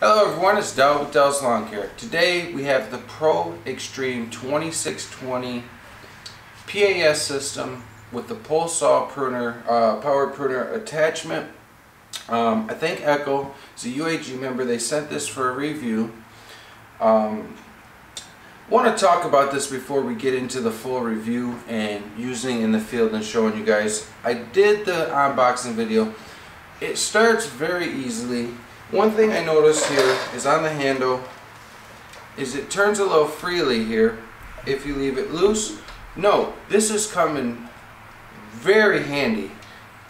Hello everyone, it's Del with Del's Lawn Care. Today we have the Pro Extreme 2620 PAS system with the pole saw pruner, uh, power pruner attachment. Um, I think Echo is a UAG member. They sent this for a review. Um, want to talk about this before we get into the full review and using in the field and showing you guys. I did the unboxing video. It starts very easily one thing I noticed here is on the handle is it turns a little freely here if you leave it loose. No, this is coming very handy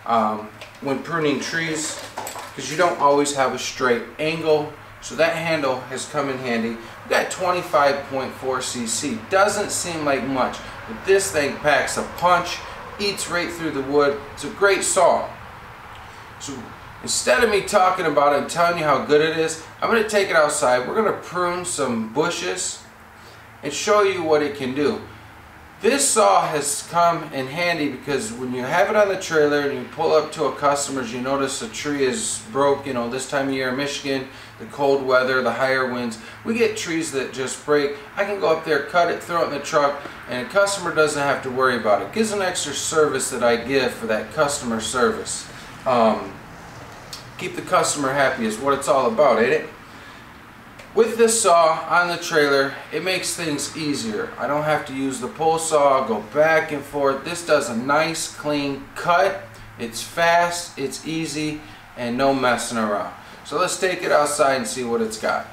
um, when pruning trees because you don't always have a straight angle. So that handle has come in handy. We got 25.4 cc. Doesn't seem like much, but this thing packs a punch, eats right through the wood. It's a great saw. So Instead of me talking about it and telling you how good it is, I'm going to take it outside. We're going to prune some bushes and show you what it can do. This saw has come in handy because when you have it on the trailer and you pull up to a customer's, you notice a tree is broke, you know, this time of year in Michigan, the cold weather, the higher winds, we get trees that just break. I can go up there, cut it, throw it in the truck, and a customer doesn't have to worry about it. it gives an extra service that I give for that customer service. Um, keep the customer happy is what it's all about, ain't it? With this saw on the trailer, it makes things easier. I don't have to use the pull saw, go back and forth. This does a nice clean cut. It's fast, it's easy, and no messing around. So let's take it outside and see what it's got.